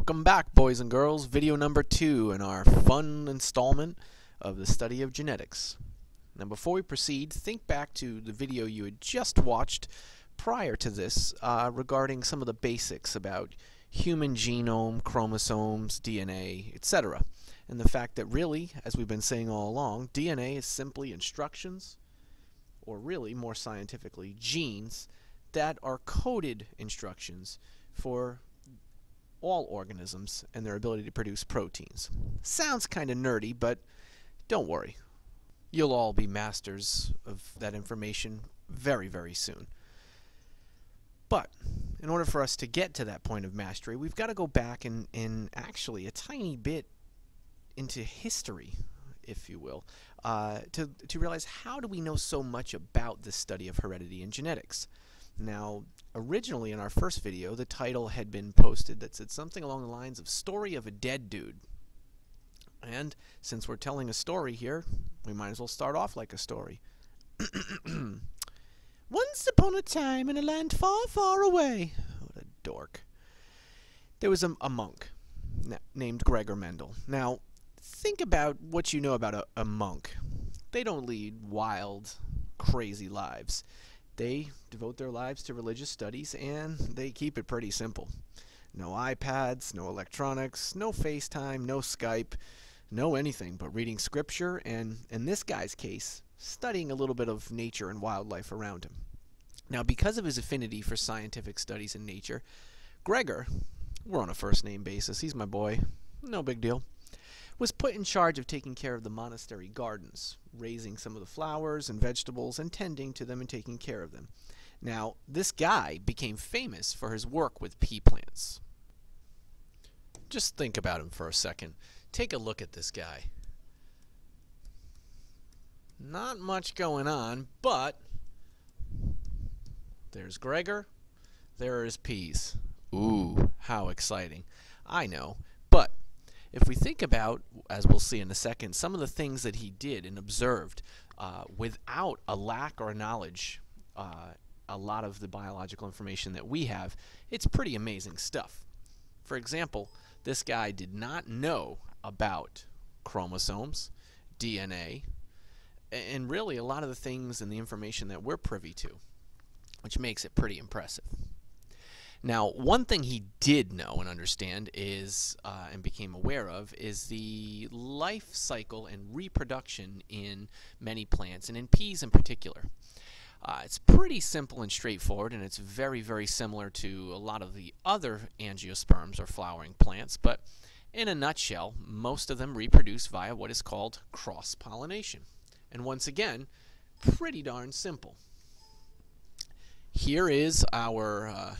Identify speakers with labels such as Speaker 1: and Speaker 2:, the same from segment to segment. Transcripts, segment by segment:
Speaker 1: Welcome back, boys and girls. Video number two in our fun installment of the study of genetics. Now, before we proceed, think back to the video you had just watched prior to this uh, regarding some of the basics about human genome, chromosomes, DNA, etc. And the fact that really, as we've been saying all along, DNA is simply instructions, or really, more scientifically, genes that are coded instructions for all organisms and their ability to produce proteins. Sounds kind of nerdy, but don't worry. You'll all be masters of that information very, very soon. But in order for us to get to that point of mastery, we've got to go back and, and actually a tiny bit into history, if you will, uh, to, to realize how do we know so much about the study of heredity and genetics. Now, originally in our first video, the title had been posted that said something along the lines of Story of a Dead Dude. And since we're telling a story here, we might as well start off like a story. Once upon a time in a land far, far away. What a dork. There was a, a monk named Gregor Mendel. Now, think about what you know about a, a monk. They don't lead wild, crazy lives. They devote their lives to religious studies and they keep it pretty simple. No iPads, no electronics, no FaceTime, no Skype, no anything but reading scripture and, in this guy's case, studying a little bit of nature and wildlife around him. Now, because of his affinity for scientific studies in nature, Gregor, we're on a first name basis, he's my boy, no big deal was put in charge of taking care of the monastery gardens, raising some of the flowers and vegetables and tending to them and taking care of them. Now, this guy became famous for his work with pea plants. Just think about him for a second. Take a look at this guy. Not much going on, but there's Gregor, there are his peas. Ooh, how exciting. I know, if we think about, as we'll see in a second, some of the things that he did and observed uh, without a lack or a knowledge, uh, a lot of the biological information that we have, it's pretty amazing stuff. For example, this guy did not know about chromosomes, DNA, and really a lot of the things and the information that we're privy to, which makes it pretty impressive. Now, one thing he did know and understand is, uh, and became aware of, is the life cycle and reproduction in many plants, and in peas in particular. Uh, it's pretty simple and straightforward, and it's very, very similar to a lot of the other angiosperms or flowering plants, but in a nutshell, most of them reproduce via what is called cross pollination. And once again, pretty darn simple. Here is our uh,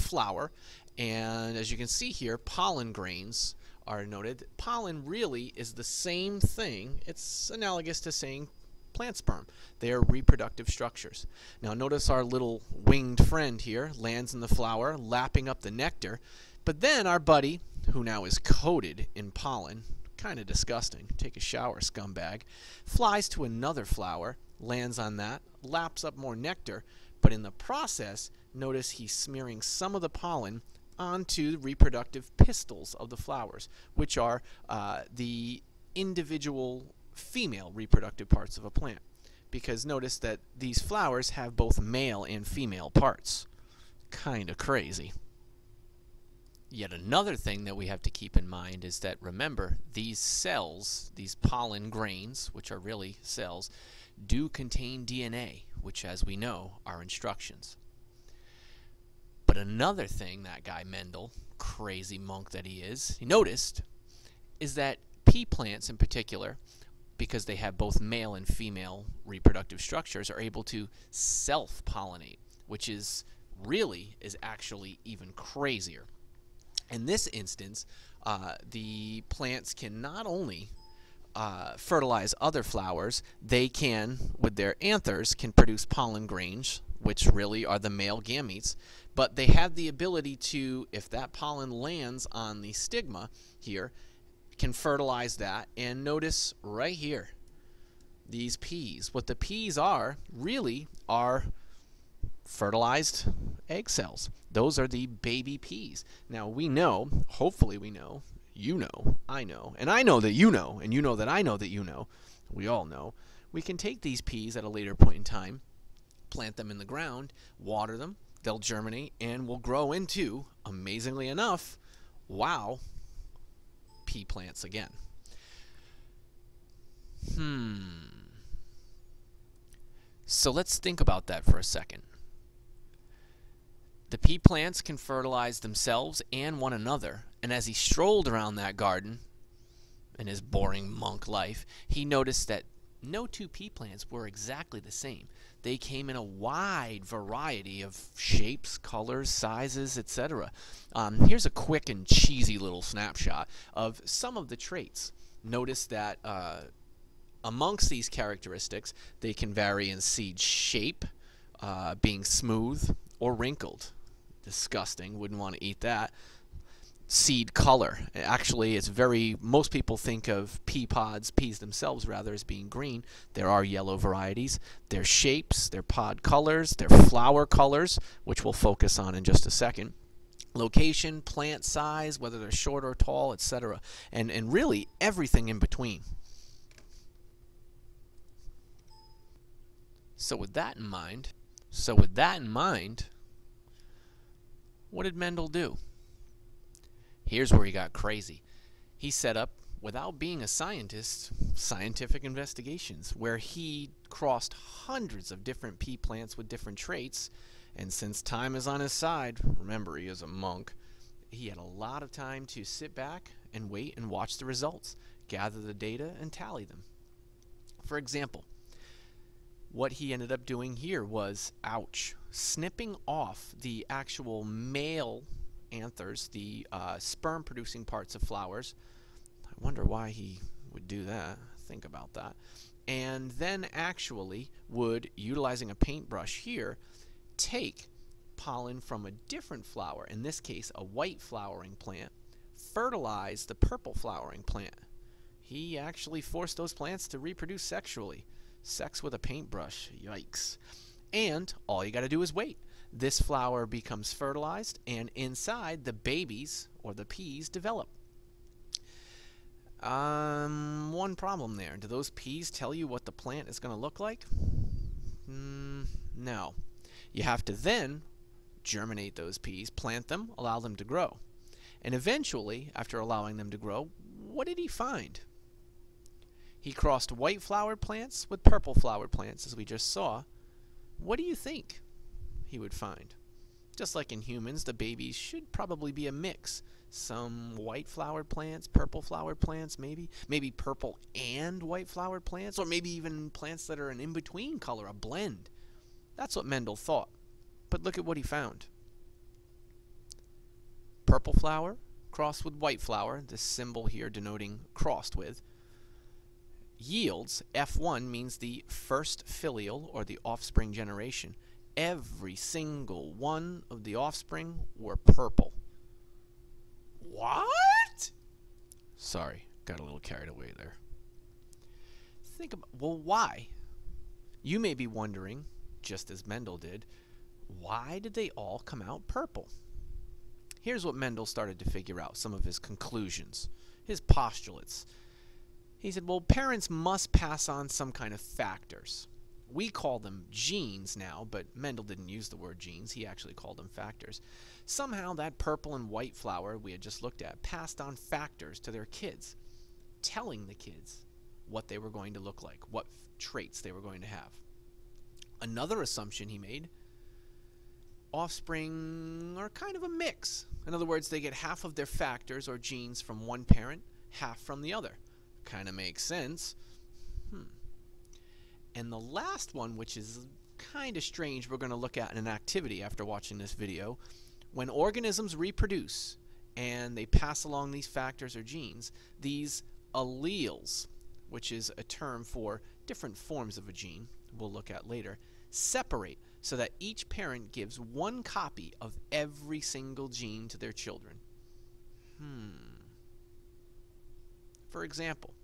Speaker 1: flower. And as you can see here, pollen grains are noted. Pollen really is the same thing. It's analogous to saying plant sperm. They are reproductive structures. Now notice our little winged friend here lands in the flower, lapping up the nectar. But then our buddy, who now is coated in pollen, kind of disgusting, take a shower, scumbag, flies to another flower, lands on that, laps up more nectar, but in the process, notice he's smearing some of the pollen onto the reproductive pistils of the flowers, which are uh, the individual female reproductive parts of a plant. Because notice that these flowers have both male and female parts. Kinda crazy. Yet another thing that we have to keep in mind is that remember, these cells, these pollen grains, which are really cells, do contain DNA, which as we know are instructions. But another thing that guy Mendel, crazy monk that he is, he noticed is that pea plants in particular, because they have both male and female reproductive structures, are able to self-pollinate, which is really is actually even crazier. In this instance, uh, the plants can not only uh, fertilize other flowers, they can, with their anthers, can produce pollen grains, which really are the male gametes, but they have the ability to, if that pollen lands on the stigma here, can fertilize that. And notice right here, these peas. What the peas are, really, are fertilized egg cells. Those are the baby peas. Now we know, hopefully we know, you know, I know, and I know that you know, and you know that I know that you know, we all know, we can take these peas at a later point in time, plant them in the ground, water them, they'll germinate, and will grow into, amazingly enough, wow, pea plants again. Hmm. So let's think about that for a second. The pea plants can fertilize themselves and one another, and as he strolled around that garden in his boring monk life, he noticed that no two pea plants were exactly the same. They came in a wide variety of shapes, colors, sizes, etc. Um, here's a quick and cheesy little snapshot of some of the traits. Notice that uh, amongst these characteristics, they can vary in seed shape, uh, being smooth or wrinkled disgusting. Wouldn't want to eat that. Seed color. Actually, it's very. Most people think of pea pods, peas themselves rather, as being green. There are yellow varieties. Their shapes, their pod colors, their flower colors, which we'll focus on in just a second location, plant size, whether they're short or tall, etc. And and really everything in between. So with that in mind, so with that in mind, what did Mendel do? Here's where he got crazy. He set up, without being a scientist, scientific investigations, where he crossed hundreds of different pea plants with different traits. And since time is on his side, remember he is a monk, he had a lot of time to sit back and wait and watch the results, gather the data, and tally them. For example, what he ended up doing here was, ouch, snipping off the actual male anthers, the uh, sperm producing parts of flowers. I wonder why he would do that. Think about that. And then actually would, utilizing a paintbrush here, take pollen from a different flower, in this case a white flowering plant, fertilize the purple flowering plant. He actually forced those plants to reproduce sexually. Sex with a paintbrush. Yikes. And all you got to do is wait. This flower becomes fertilized, and inside the babies or the peas develop. Um, one problem there. Do those peas tell you what the plant is going to look like? Mm, no. You have to then germinate those peas, plant them, allow them to grow. And eventually, after allowing them to grow, what did he find? He crossed white flowered plants with purple flowered plants, as we just saw. What do you think he would find? Just like in humans, the babies should probably be a mix. Some white flowered plants, purple flowered plants, maybe. Maybe purple and white flowered plants, or maybe even plants that are an in between color, a blend. That's what Mendel thought. But look at what he found purple flower crossed with white flower, this symbol here denoting crossed with, yields, F1 means the first filial or the offspring generation. Every single one of the offspring were purple. What? Sorry, got a little carried away there. Think about, well, why? You may be wondering, just as Mendel did, why did they all come out purple? Here's what Mendel started to figure out, some of his conclusions, his postulates. He said, well, parents must pass on some kind of factors. We call them genes now, but Mendel didn't use the word genes. He actually called them factors. Somehow that purple and white flower we had just looked at passed on factors to their kids, telling the kids what they were going to look like, what traits they were going to have. Another assumption he made offspring are kind of a mix. In other words, they get half of their factors or genes from one parent, half from the other. Kind of makes sense. And the last one, which is kind of strange, we're going to look at in an activity after watching this video. When organisms reproduce and they pass along these factors or genes, these alleles, which is a term for different forms of a gene we'll look at later, separate so that each parent gives one copy of every single gene to their children. Hmm. For example,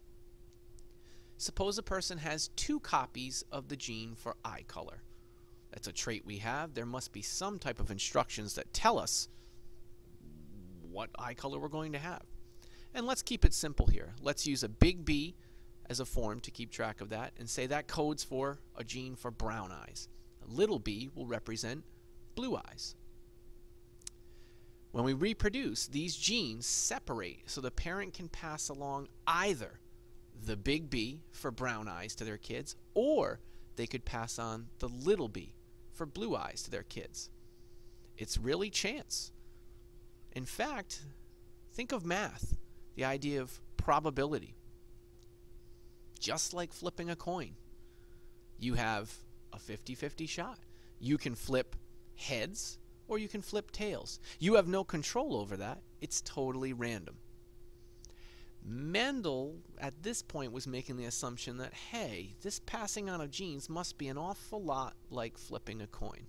Speaker 1: suppose a person has two copies of the gene for eye color. That's a trait we have. There must be some type of instructions that tell us what eye color we're going to have. And let's keep it simple here. Let's use a big B as a form to keep track of that and say that codes for a gene for brown eyes. A little b will represent blue eyes. When we reproduce, these genes separate so the parent can pass along either the big B for brown eyes to their kids or they could pass on the little b for blue eyes to their kids. It's really chance. In fact, think of math, the idea of probability. Just like flipping a coin, you have a 50 50 shot. You can flip heads or you can flip tails. You have no control over that, it's totally random. Mendel, at this point, was making the assumption that, hey, this passing on of genes must be an awful lot like flipping a coin.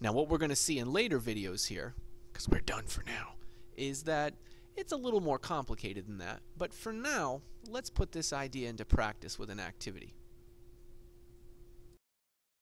Speaker 1: Now, what we're going to see in later videos here, because we're done for now, is that it's a little more complicated than that. But for now, let's put this idea into practice with an activity.